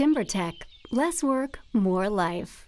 TimberTech, less work, more life.